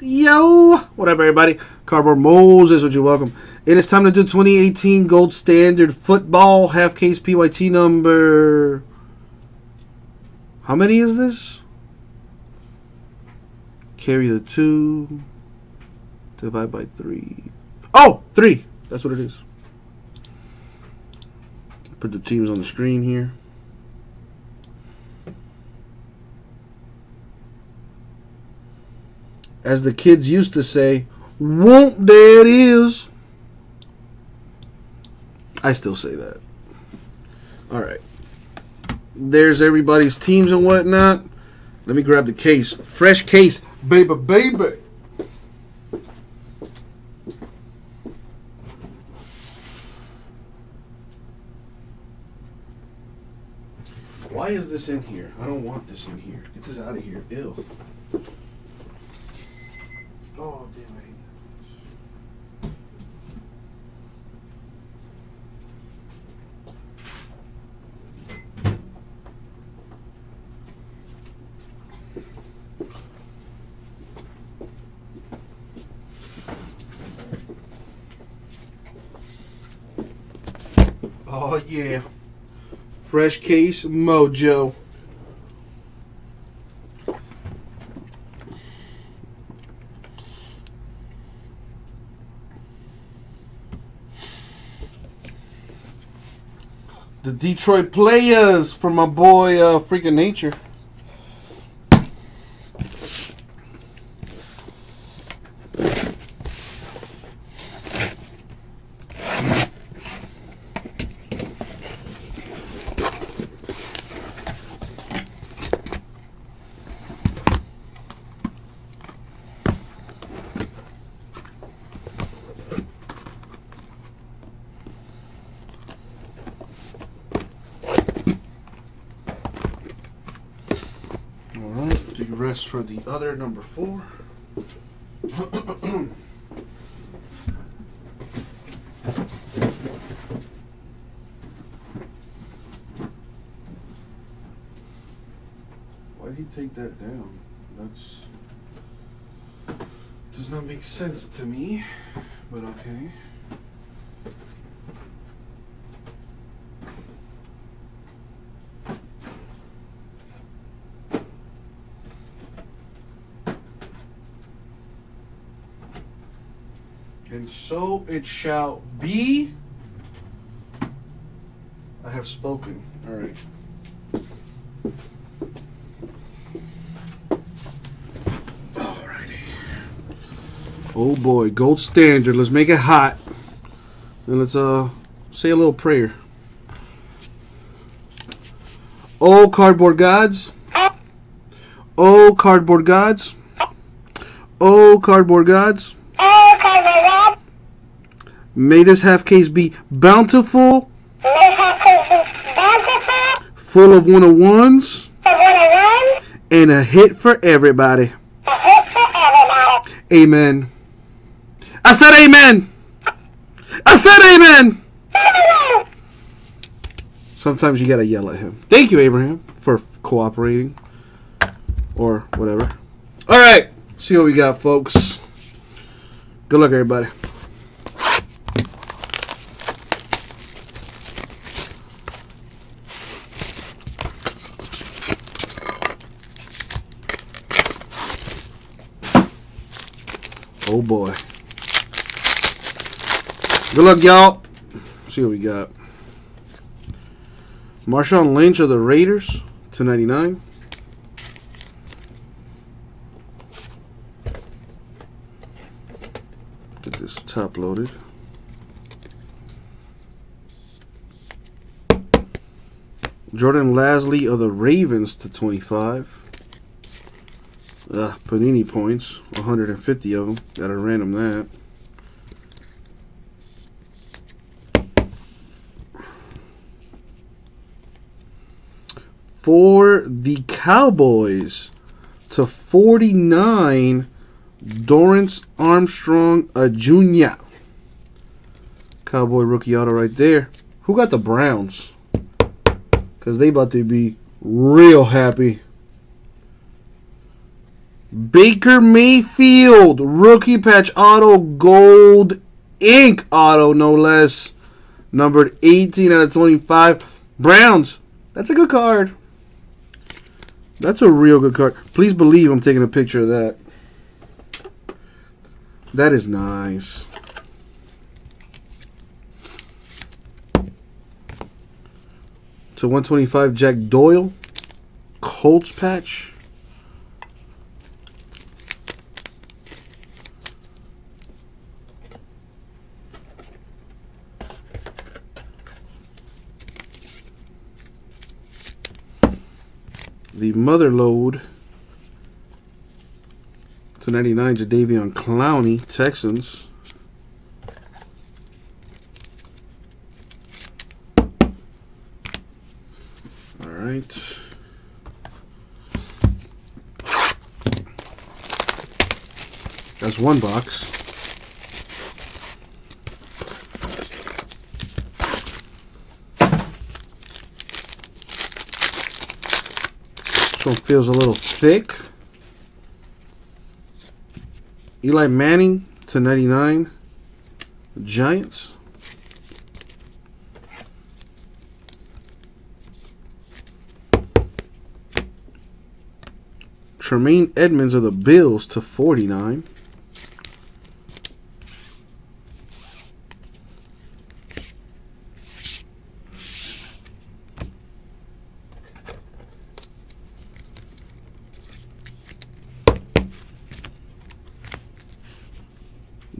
Yo, what up, everybody? Cardboard Moses, would you welcome? It is time to do 2018 Gold Standard Football half case PYT number. How many is this? Carry the two. Divide by three. Oh, three. That's what it is. Put the teams on the screen here. As the kids used to say, won't there it is. I still say that. All right. There's everybody's teams and whatnot. Let me grab the case. Fresh case, baby, baby. Why is this in here? I don't want this in here. Get this out of here. Ew. Oh, damn, I hate that. Oh yeah. Fresh case mojo. The Detroit Players for my boy uh, Freaking Nature. All right, do the rest for the other number four. Why did he take that down? That's does not make sense to me, but okay. And so it shall be. I have spoken. All right. Alrighty. Oh boy, gold standard. Let's make it hot. And let's uh say a little prayer. Oh cardboard gods. Oh cardboard gods. Oh cardboard gods. May this half case be bountiful, full of one of ones, and a hit for everybody. Amen. I said amen. I said amen. Sometimes you gotta yell at him. Thank you, Abraham, for cooperating. Or whatever. Alright. See what we got, folks. Good luck, everybody. Oh boy. Good luck, y'all. See what we got. Marshawn Lynch of the Raiders to 99. Get this top loaded. Jordan Lasley of the Ravens to 25. Uh, Panini points, 150 of them. Gotta random that. For the Cowboys to 49, Dorance Armstrong a Junior. Cowboy rookie auto right there. Who got the Browns? Because they about to be real happy. Baker Mayfield, rookie patch auto, gold ink auto, no less. Numbered 18 out of 25. Browns, that's a good card. That's a real good card. Please believe I'm taking a picture of that. That is nice. To 125, Jack Doyle. Colts patch. The mother load to 99, Jadeveon Clowney, Texans. All right. That's one box. One feels a little thick. Eli Manning to 99. Giants. Tremaine Edmunds of the Bills to 49.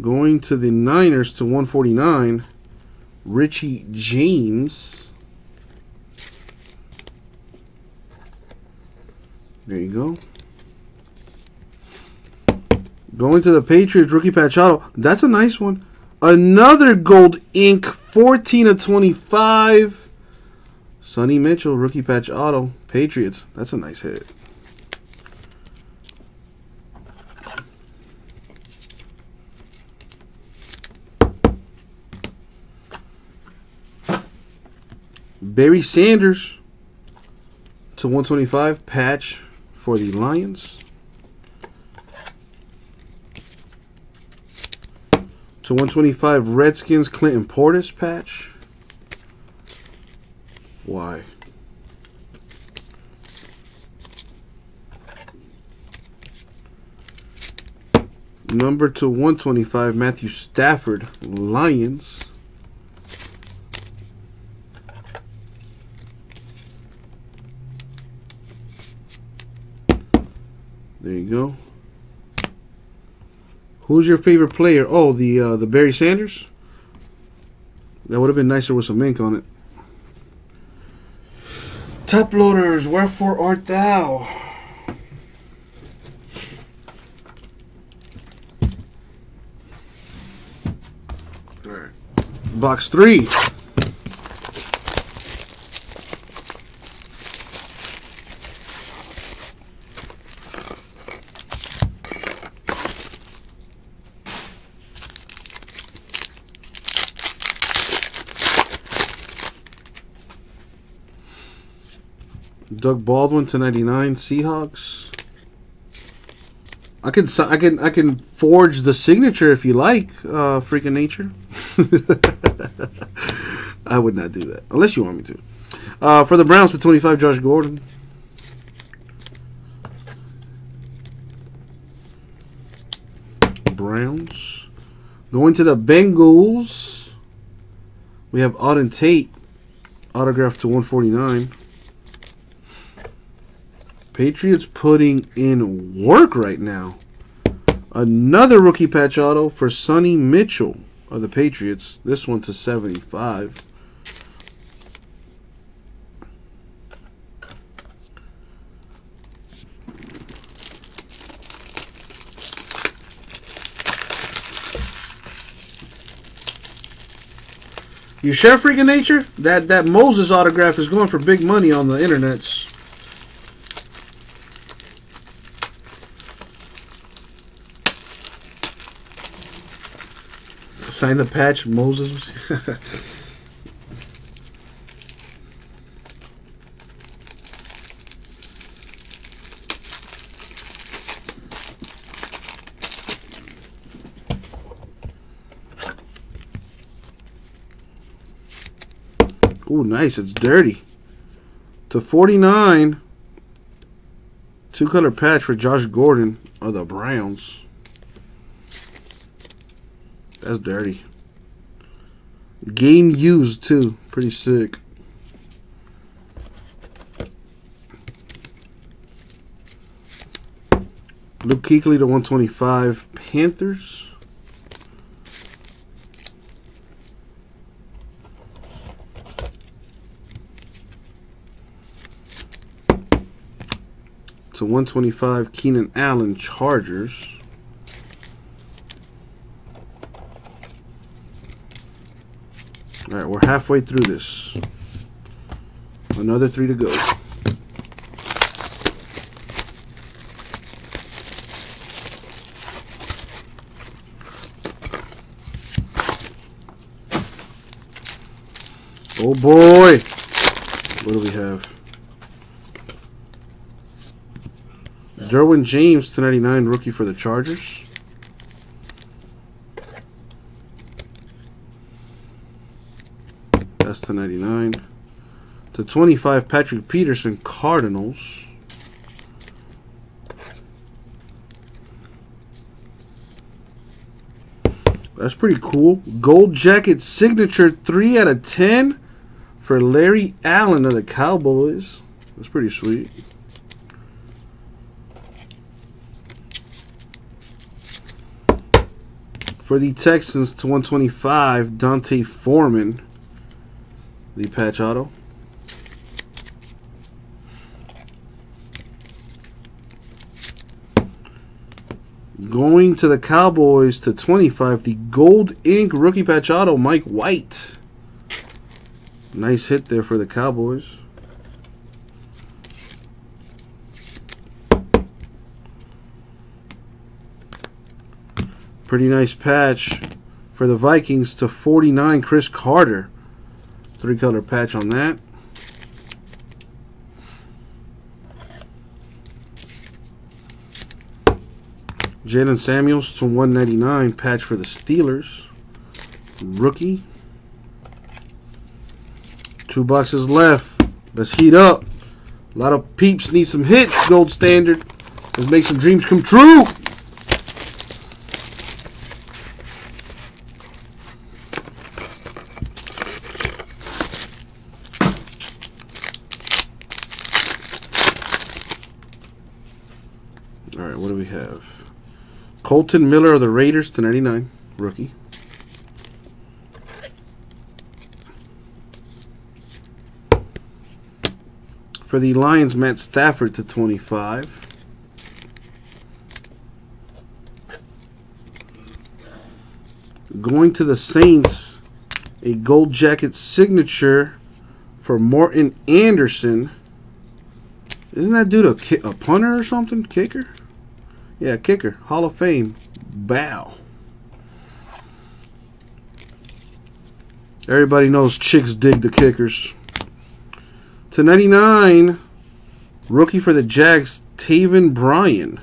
Going to the Niners to 149, Richie James. There you go. Going to the Patriots rookie patch auto. That's a nice one. Another gold ink, 14 of 25. Sonny Mitchell rookie patch auto. Patriots. That's a nice hit. Barry Sanders to 125 patch for the Lions. To 125 Redskins Clinton Portis patch. Why? Number to 125 Matthew Stafford Lions. Go. Who's your favorite player? Oh, the uh, the Barry Sanders. That would have been nicer with some ink on it. Top loaders, wherefore art thou? All right. Box three. Doug Baldwin to 99 Seahawks. I can I can I can forge the signature if you like, uh, freaking nature. I would not do that unless you want me to. Uh, for the Browns to 25 Josh Gordon. Browns. Going to the Bengals. We have Auden Tate autographed to 149. Patriots putting in work right now. Another rookie patch auto for Sonny Mitchell of the Patriots. This one to 75. You sure freaking nature? That that Moses autograph is going for big money on the internets. Sign the patch, Moses. Oh, nice. It's dirty. To 49. Two-color patch for Josh Gordon of the Browns. That's dirty. Game used too. Pretty sick. Luke Kuechly to 125 Panthers. To 125 Keenan Allen Chargers. All right, we're halfway through this. Another three to go. Oh boy! What do we have? Derwin James to 99 rookie for the Chargers. That's to 99. To 25 Patrick Peterson Cardinals. That's pretty cool. Gold jacket signature 3 out of 10 for Larry Allen of the Cowboys. That's pretty sweet. For the Texans to 125, D'Onta Foreman, the patch auto. Going to the Cowboys to 25, the Gold Ink rookie patch auto, Mike White. Nice hit there for the Cowboys. Pretty nice patch for the Vikings to 49, Cris Carter. Three color patch on that. Jaylen Samuels to 199 patch for the Steelers. Rookie. Two boxes left. Let's heat up. A lot of peeps need some hits, gold standard. Let's make some dreams come true. All right, what do we have? Kolton Miller of the Raiders to 99, rookie. For the Lions, Matt Stafford to 25. Going to the Saints, a gold jacket signature for Morten Andersen. Isn't that dude a, a punter or something? Kicker? Yeah, kicker. Hall of Fame. Bow. Everybody knows chicks dig the kickers. To 99, rookie for the Jags, Taven Bryan.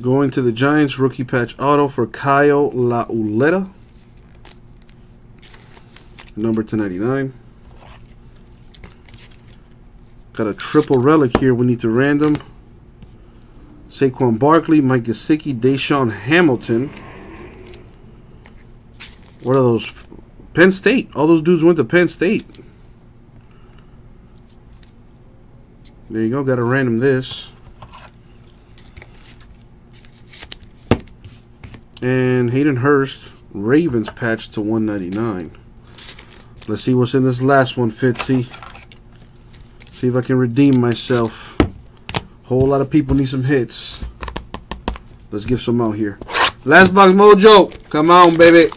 Going to the Giants, rookie patch auto for Kyle Lauletta. Number to 99. Got a triple relic here. We need to random. Saquon Barkley, Mike Gesicki, DaeSean Hamilton. What are those? Penn State. All those dudes went to Penn State. There you go. Got to random this. And Hayden Hurst, Ravens patch to 199. Let's see what's in this last one, Fitzy. See if I can redeem myself. Whole lot of people need some hits. Let's give some out here. Last box mojo. Come on, baby.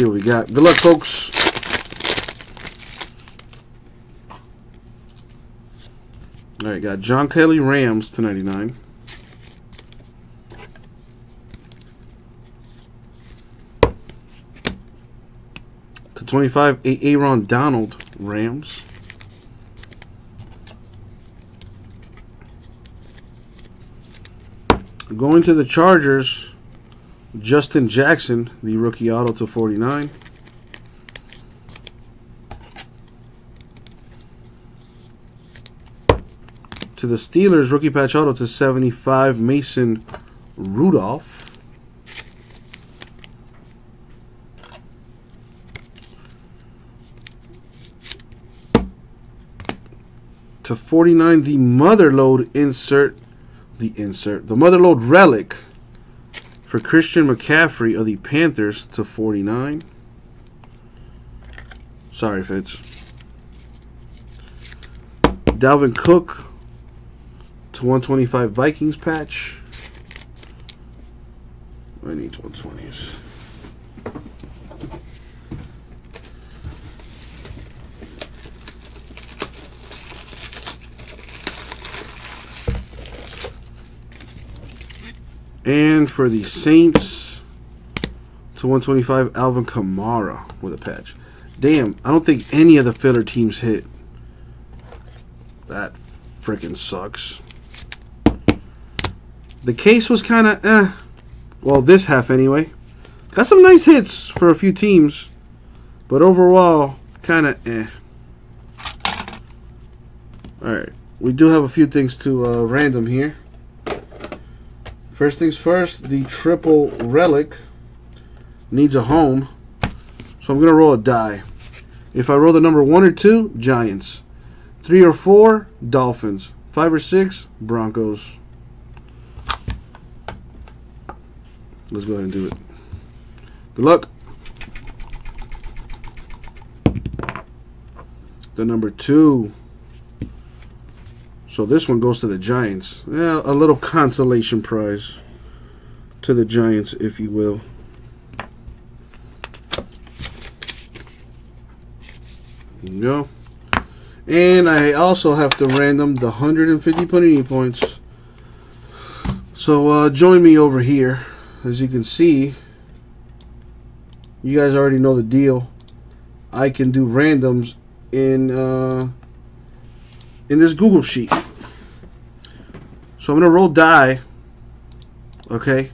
see what we got. Good luck, folks. All right, got John Kelly Rams to 99. 25, Aaron Donald, Rams. Going to the Chargers, Justin Jackson, the rookie auto to 49. To the Steelers, rookie patch auto to 75, Mason Rudolph. To 49, the Motherlode insert, the insert, the Motherlode relic for Christian McCaffrey of the Panthers to 49. Sorry, Fitz. Dalvin Cook to 125 Vikings patch. I need 120s. And for the Saints, to 125, Alvin Kamara with a patch. Damn, I don't think any of the filler teams hit. That freaking sucks. The case was kind of eh. Well, this half anyway. Got some nice hits for a few teams. But overall, kind of eh. Alright. We do have a few things to uh, random here. First things first, the triple relic needs a home. So I'm going to roll a die. If I roll the number 1 or 2, Giants. 3 or 4, Dolphins. 5 or 6, Broncos. Let's go ahead and do it. Good luck. The number 2. So this one goes to the Giants. Yeah, a little consolation prize to the Giants, if you will. There you go. And I also have to random the 150 Panini points. So uh, join me over here. As you can see, you guys already know the deal. I can do randoms in uh, in this Google sheet. So I'm going to roll die. Okay.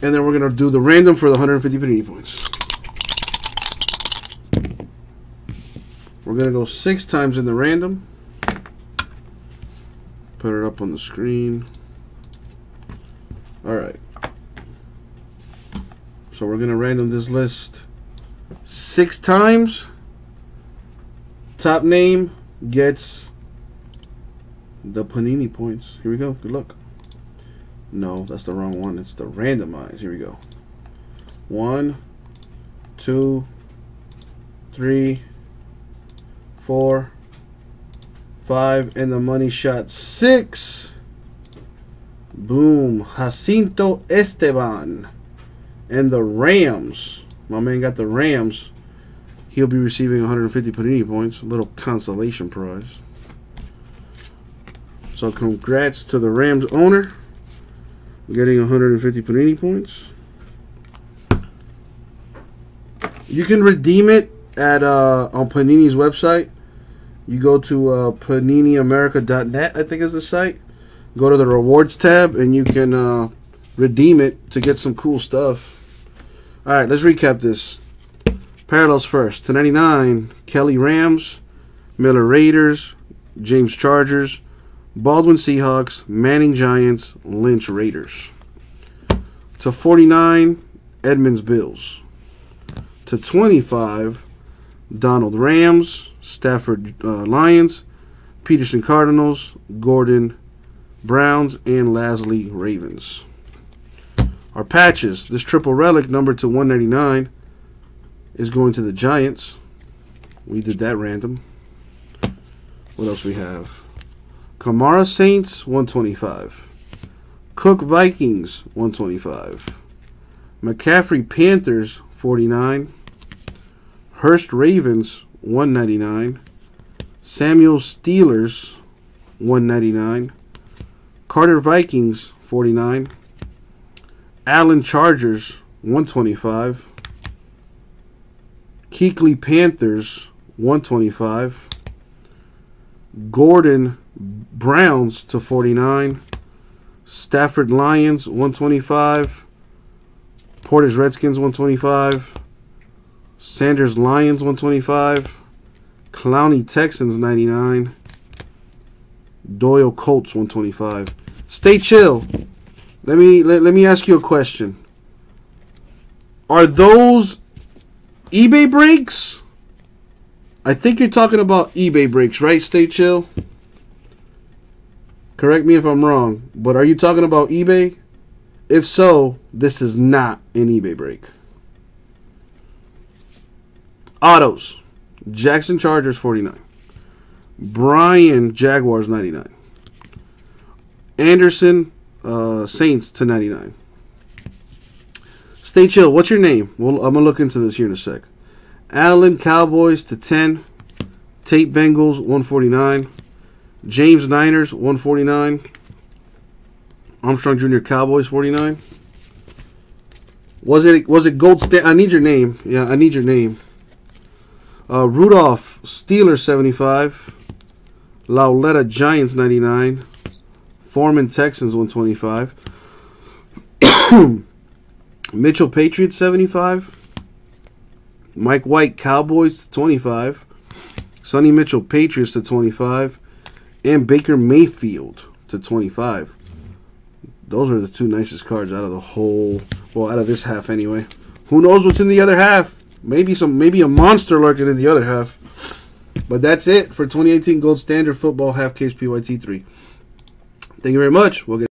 And then we're going to do the random for the 150 Panini points. We're going to go six times in the random. Put it up on the screen. Alright. So we're going to random this list six times. Top name gets the Panini points. Here we go. Good luck. No, that's the wrong one. It's the randomize. Here we go. One, two, three, four, five, and the money shot six. Boom. Jacinto Esteban. And the Rams. My man got the Rams he'll be receiving 150 Panini points, a little consolation prize. So congrats to the Rams owner getting 150 Panini points. You can redeem it at uh, on Panini's website. You go to uh, PaniniAmerica.net, I think is the site. Go to the rewards tab and you can uh, redeem it to get some cool stuff. All right, let's recap this. Parallels first. To 99, Kelly Rams, Miller Raiders, James Chargers, Baldwin Seahawks, Manning Giants, Lynch Raiders. To 49, Edmunds Bills. To 25, Donald Rams, Stafford uh, Lions, Peterson Cardinals, Gordon Browns, and Lasley Ravens. Our patches. This triple relic number to 199 is going to the Giants. We did that random. What else we have? Kamara Saints, 125. Cook Vikings, 125. McCaffrey Panthers, 49. Hurst Ravens, 199. Samuel Steelers, 199. Carter Vikings, 49. Allen Chargers, 125. Kuechly Panthers 125. Gordon Browns to 49. Stafford Lions 125. Portis Redskins 125. Sanders Lions 125. Clowney Texans 99. Doyle Colts 125. Stay chill. Let me let, let me ask you a question. Are those eBay breaks? I think you're talking about eBay breaks, right? Stay chill. Correct me if I'm wrong, but are you talking about eBay? If so, this is not an eBay break. Autos. Jackson Chargers 49. Bryan Jaguars 99. Andersen uh, Saints to 99. Stay chill. What's your name? Well, I'm gonna look into this here in a sec. Allen Cowboys to 10. Tate Bengals 149. James Niners 149. Armstrong Jr. Cowboys 49. Was it was it gold? I need your name. Yeah, I need your name. Uh, Rudolph Steelers 75. Lauletta Giants 99. Foreman Texans 125. Mitchell Patriots 75. Mike White Cowboys 25. Sonny Mitchell Patriots to 25. And Baker Mayfield to 25. Those are the two nicest cards out of the whole well, out of this half anyway. Who knows what's in the other half? Maybe some maybe a monster lurking in the other half. But that's it for 2018 Gold Standard Football Half Case PYT 3. Thank you very much. We'll get